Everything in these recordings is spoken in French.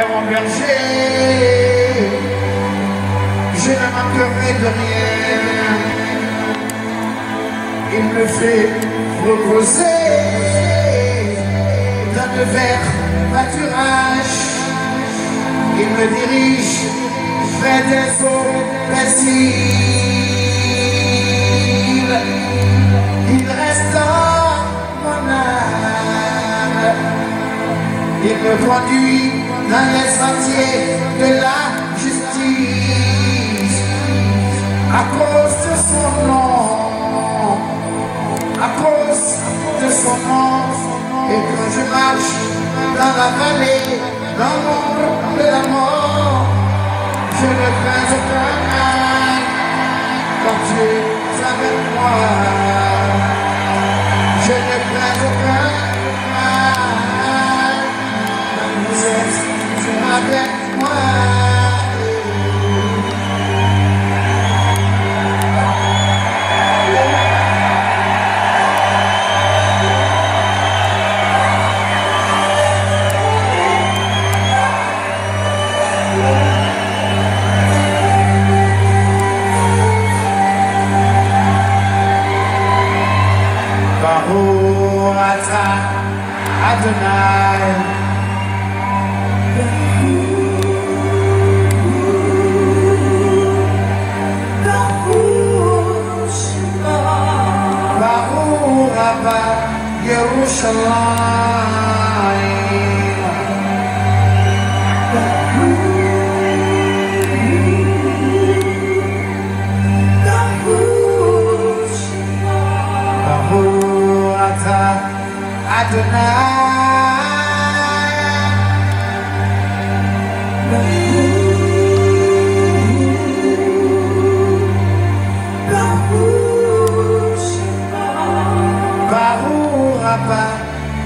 est mon berger. Je ne manquerai de rien. Il me fait reposer dans de verts pâturages. Il me dirige vers des eaux paisibles. Il restaure mon âme. Il me conduit dans les sentiers de la justice. À cause de son nom, à cause de son nom, et quand je marche dans la vallée, dans l'ombre de la mort, je ne crains aucun mal, car tu es avec moi. Adonai. Yerushalayim. the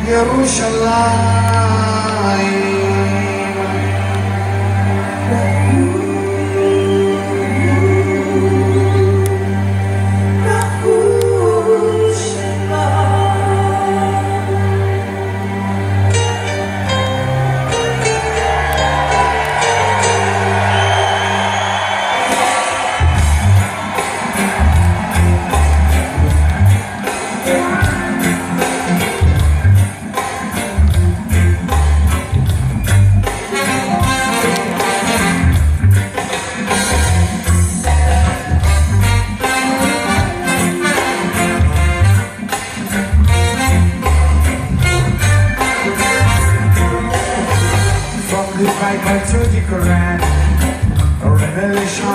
Yerushalayim amplified by through the Quran. A revelation